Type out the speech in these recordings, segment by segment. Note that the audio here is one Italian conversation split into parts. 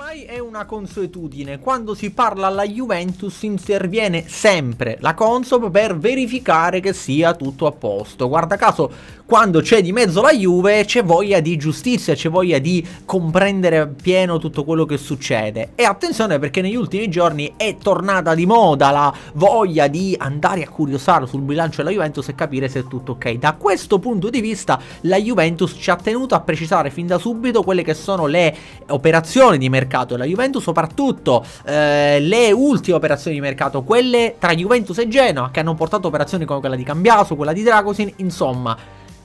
Ormai è una consuetudine, quando si parla alla Juventus interviene sempre la Consob per verificare che sia tutto a posto. Guarda caso, quando c'è di mezzo la Juve c'è voglia di giustizia, c'è voglia di comprendere pieno tutto quello che succede. E attenzione perché negli ultimi giorni è tornata di moda la voglia di andare a curiosare sul bilancio della Juventus e capire se è tutto ok. Da questo punto di vista la Juventus ci ha tenuto a precisare fin da subito quelle che sono le operazioni di mercato mercato della Juventus, soprattutto eh, le ultime operazioni di mercato, quelle tra Juventus e Genoa, che hanno portato operazioni come quella di Cambiaso, quella di Dragosin, insomma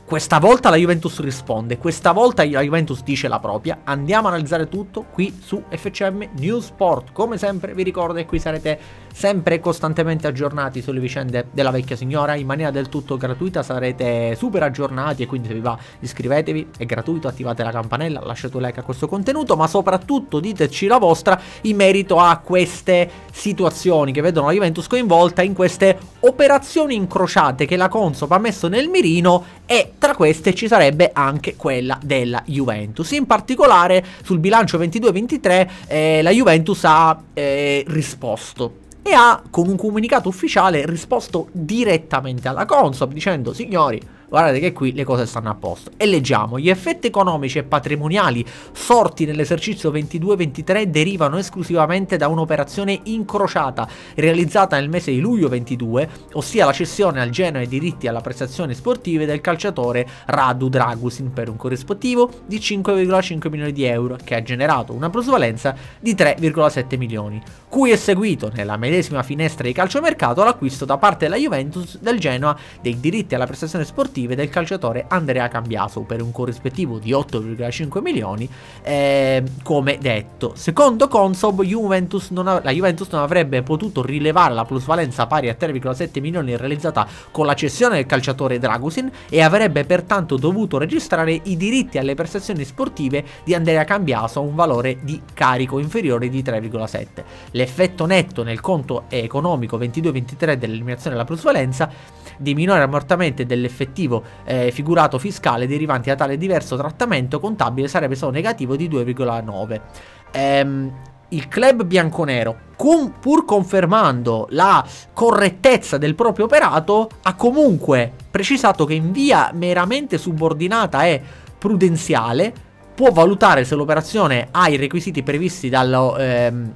questa volta la Juventus risponde, questa volta la Juventus dice la propria. Andiamo a analizzare tutto qui su FCM News Sport. Come sempre vi ricordo che qui sarete sempre costantemente aggiornati sulle vicende della vecchia signora in maniera del tutto gratuita. Sarete super aggiornati e quindi se vi va iscrivetevi, è gratuito, attivate la campanella, lasciate un like a questo contenuto, ma soprattutto diteci la vostra in merito a queste situazioni che vedono la Juventus coinvolta in queste operazioni incrociate che la Consop ha messo nel mirino e tra queste ci sarebbe anche quella della Juventus. In particolare sul bilancio 22-23 eh, la Juventus ha eh, risposto e ha con un comunicato ufficiale risposto direttamente alla Consob dicendo signori guardate che qui le cose stanno a posto. E leggiamo, gli effetti economici e patrimoniali sorti nell'esercizio 22-23 derivano esclusivamente da un'operazione incrociata realizzata nel mese di luglio 22, ossia la cessione al Genoa dei diritti alla prestazioni sportive del calciatore Radu Dragusin per un corrispettivo di 5,5 milioni di euro, che ha generato una plusvalenza di 3,7 milioni, cui è seguito nella medesima finestra di calciomercato l'acquisto da parte della Juventus del Genoa dei diritti alla prestazione sportiva sportive del calciatore Andrea Cambiaso per un corrispettivo di 8,5 milioni, eh, come detto. Secondo Consob, Juventus la Juventus non avrebbe potuto rilevare la plusvalenza pari a 3,7 milioni realizzata con la cessione del calciatore Dragusin e avrebbe pertanto dovuto registrare i diritti alle prestazioni sportive di Andrea Cambiaso a un valore di carico inferiore di 3,7. L'effetto netto nel conto economico 22-23 dell'eliminazione della plusvalenza di minore ammortamento dell'effettivo eh, figurato fiscale derivanti da tale diverso trattamento contabile sarebbe stato negativo di 2,9. Ehm, il club bianconero, con, pur confermando la correttezza del proprio operato, ha comunque precisato che in via meramente subordinata e prudenziale può valutare se l'operazione ha i requisiti previsti dallo, ehm,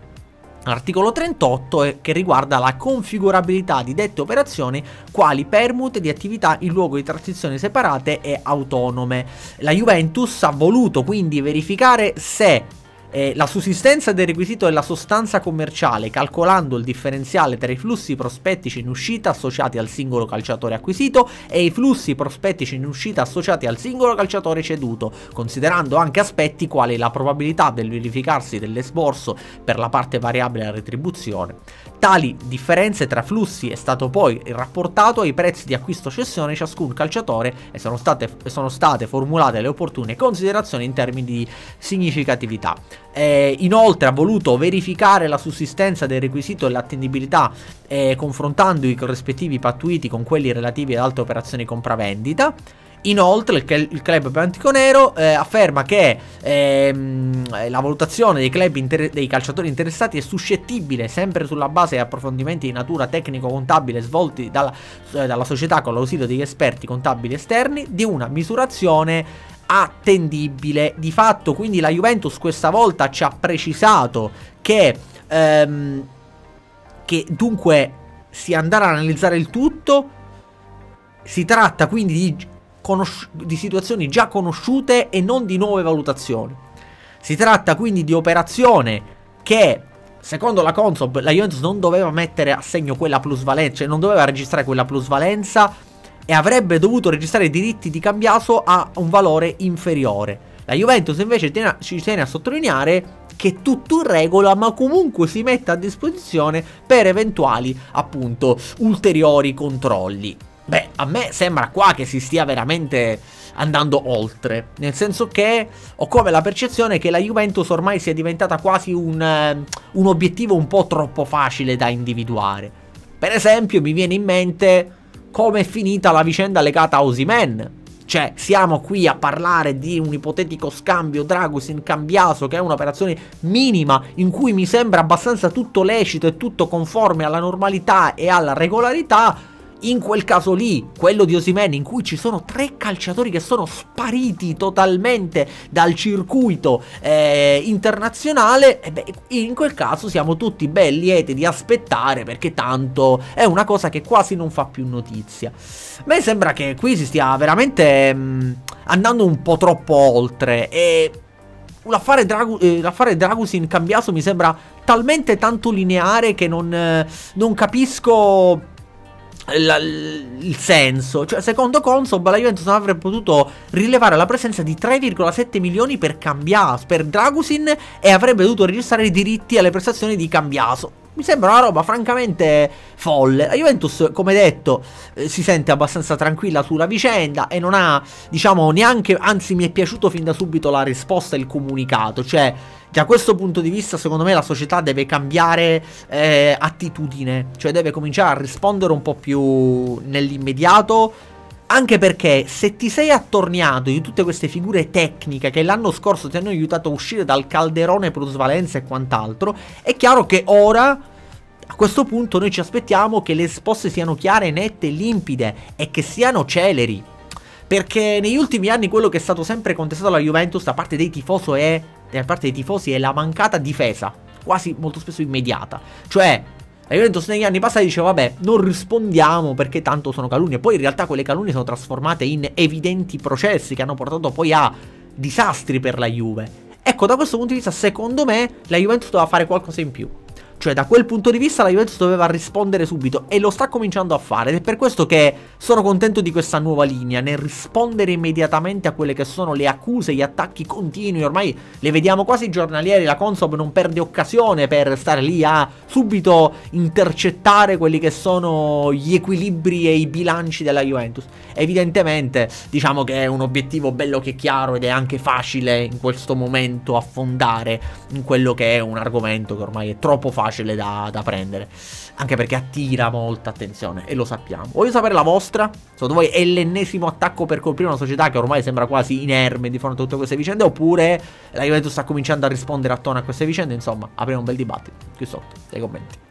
Articolo 38 che riguarda la configurabilità di dette operazioni quali permute di attività in luogo di transizioni separate e autonome. La Juventus ha voluto quindi verificare se eh, la sussistenza del requisito della sostanza commerciale calcolando il differenziale tra i flussi prospettici in uscita associati al singolo calciatore acquisito e i flussi prospettici in uscita associati al singolo calciatore ceduto, considerando anche aspetti quali la probabilità del verificarsi dell'esborso per la parte variabile della retribuzione. Tali differenze tra flussi è stato poi rapportato ai prezzi di acquisto cessione di ciascun calciatore e sono state, sono state formulate le opportune considerazioni in termini di significatività. Eh, inoltre ha voluto verificare la sussistenza del requisito dell'attendibilità eh, confrontando i corrispettivi pattuiti con quelli relativi ad altre operazioni compravendita. Inoltre il, club bianconero eh, afferma che ehm, la valutazione dei, dei calciatori interessati è suscettibile, sempre sulla base di approfondimenti di natura tecnico-contabile svolti dalla, eh, dalla società con l'ausilio degli esperti contabili esterni, di una misurazione attendibile. Di fatto, quindi, la Juventus questa volta ci ha precisato che, ehm, che dunque si andrà ad analizzare il tutto. Si tratta quindi di di situazioni già conosciute e non di nuove valutazioni. Si tratta quindi di operazione che secondo la Consob la Juventus non doveva mettere a segno quella plusvalenza, cioè non doveva registrare quella plusvalenza e avrebbe dovuto registrare i diritti di Cambiaso a un valore inferiore. La Juventus invece tiene, ci tiene a sottolineare che tutto in regola ma comunque si mette a disposizione per eventuali appunto ulteriori controlli. Beh, a me sembra qua che si stia veramente andando oltre. Nel senso che ho come la percezione che la Juventus ormai sia diventata quasi un, un obiettivo un po' troppo facile da individuare. Per esempio, mi viene in mente come è finita la vicenda legata a Osimen. Cioè, siamo qui a parlare di un ipotetico scambio Dragusin Cambiaso, che è un'operazione minima in cui mi sembra abbastanza tutto lecito e tutto conforme alla normalità e alla regolarità in quel caso lì, quello di Osimen, in cui ci sono tre calciatori che sono spariti totalmente dal circuito eh, internazionale, beh, in quel caso siamo tutti ben lieti di aspettare perché tanto è una cosa che quasi non fa più notizia. A me sembra che qui si stia veramente mh, mm, andando un po' troppo oltre e l'affare, Dragu- eh, l'affare Dragusin cambiato mi sembra talmente tanto lineare che non, eh, non capisco la, il senso. Cioè, secondo Consob, la Juventus avrebbe potuto rilevare la presenza di 3,7 milioni per Cambiaso, per Dragusin e avrebbe dovuto registrare i diritti alle prestazioni di Cambiaso. Mi sembra una roba francamente folle. La Juventus, come detto, eh, si sente abbastanza tranquilla sulla vicenda e non ha, diciamo, neanche, anzi mi è piaciuto fin da subito la risposta e il comunicato, cioè da questo punto di vista, secondo me, la società deve cambiare eh, attitudine, cioè deve cominciare a rispondere un po' più nell'immediato. Anche perché se ti sei attorniato di tutte queste figure tecniche che l'anno scorso ti hanno aiutato a uscire dal calderone plusvalenza e quant'altro, è chiaro che ora a questo punto noi ci aspettiamo che le risposte siano chiare, nette, limpide e che siano celeri. Perché negli ultimi anni quello che è stato sempre contestato alla Juventus da parte dei è da parte dei tifosi è la mancata difesa, quasi molto spesso immediata. Cioè, la Juventus negli anni passati diceva vabbè non rispondiamo perché tanto sono calunnie. Poi in realtà quelle calunnie sono trasformate in evidenti processi che hanno portato poi a disastri per la Juve. Ecco, da questo punto di vista, secondo me, la Juventus doveva fare qualcosa in più. Cioè, da quel punto di vista la Juventus doveva rispondere subito e lo sta cominciando a fare. Ed è per questo che sono contento di questa nuova linea, nel rispondere immediatamente a quelle che sono le accuse, gli attacchi continui. Ormai le vediamo quasi giornalieri, la Consob non perde occasione per stare lì a subito intercettare quelli che sono gli equilibri e i bilanci della Juventus. Evidentemente, diciamo che è un obiettivo bello che chiaro ed è anche facile in questo momento affondare in quello che è un argomento che ormai è troppo facile facile da, da, prendere. Anche perché attira molta attenzione e lo sappiamo. Voglio sapere la vostra. Secondo voi è l'ennesimo attacco per colpire una società che ormai sembra quasi inerme di fronte a tutte queste vicende? Oppure la Juventus sta cominciando a rispondere a tono a queste vicende? Insomma, apriamo un bel dibattito qui sotto, nei commenti.